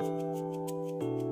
Música